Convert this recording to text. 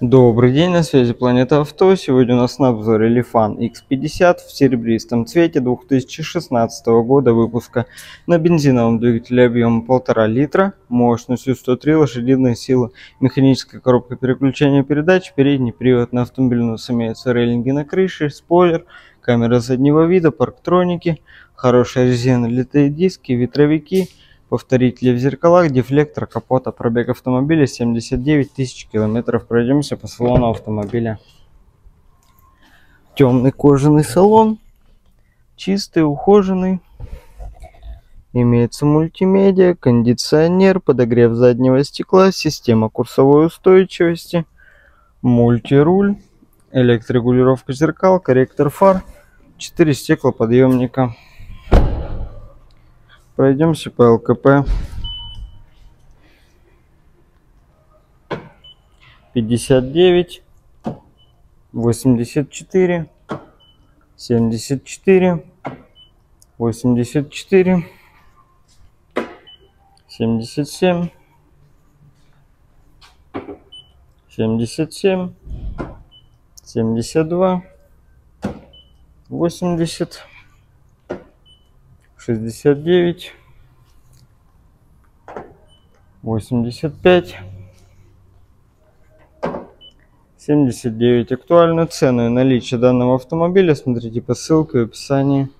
Добрый день, на связи Планета Авто. Сегодня у нас на обзоре Lifan X50 в серебристом цвете 2016 года выпуска на бензиновом двигателе объемом 1,5 литра, мощностью 103 лошадиные силы, механическая коробка переключения передач, передний привод на автомобиль у нас имеются рейлинги на крыше, спойлер, камера заднего вида, парктроники, хорошая резина, литые диски, ветровики – повторители в зеркалах, дефлектор капота, пробег автомобиля 79 тысяч километров. Пройдемся по салону автомобиля. Темный кожаный салон, чистый, ухоженный. Имеется мультимедиа, кондиционер, подогрев заднего стекла, система курсовой устойчивости, мультируль, электрорегулировка зеркал, корректор фар, 4 стеклоподъемника. Пройдемся по ЛКП. 59, 84, 74, 84, 77, 77, 72, 80, шестьдесят девять восемьдесят пять семьдесят девять. Актуально цены наличие данного автомобиля. Смотрите по ссылке в описании